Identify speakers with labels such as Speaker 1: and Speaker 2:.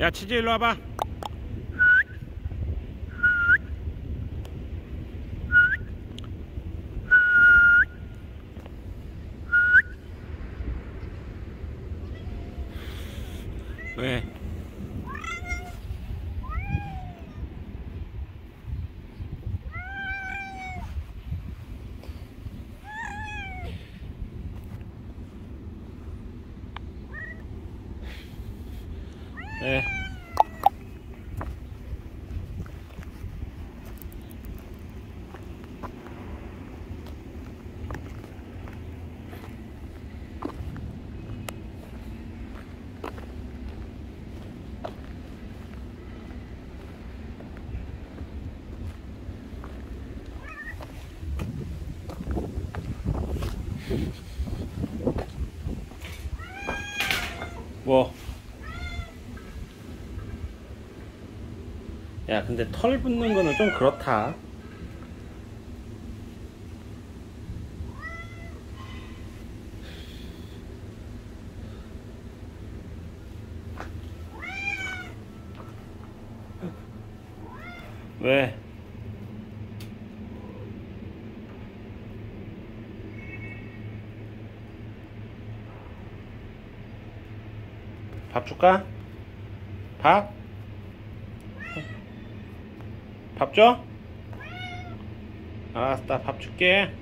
Speaker 1: 야 치즈 일로 와봐 왜? Yeah. Well, 야, 근데 털 붙는 거는 좀 그렇다. 왜? 밥 줄까? 밥? 밥 줘? 알았다 밥 줄게